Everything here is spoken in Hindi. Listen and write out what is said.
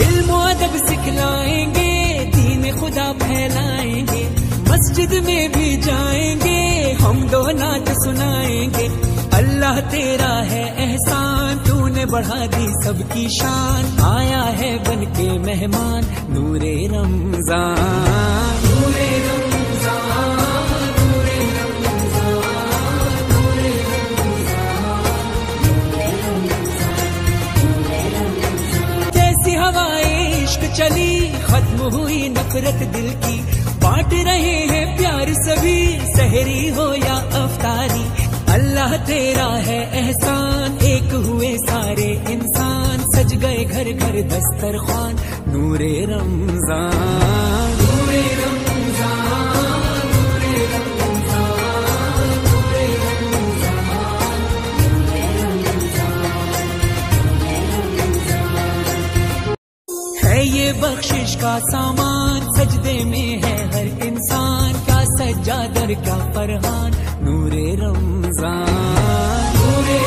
इल्म अदब सिखलाएँगे, दीन खुदा फैलाएँगे, मस्जिद में भी जाएँगे, हम दो नाच सुनाएँगे। अल्लाह तेरा है एहसान, तूने बढ़ा दी सबकी शान, आया है बन के मेहमान नूरे रमज़ान। चली, खत्म हुई नफरत दिल की। बांट रहे हैं प्यार सभी, सहरी हो या अफतारी। अल्लाह तेरा है एहसान, एक हुए सारे इंसान। सज गए घर घर दस्तरखान, नूरे रमज़ान। ये बख्शिश का सामान सजदे में है हर इंसान। का सज्जा दर का फरहान, नूरे रमज़ान। नूरे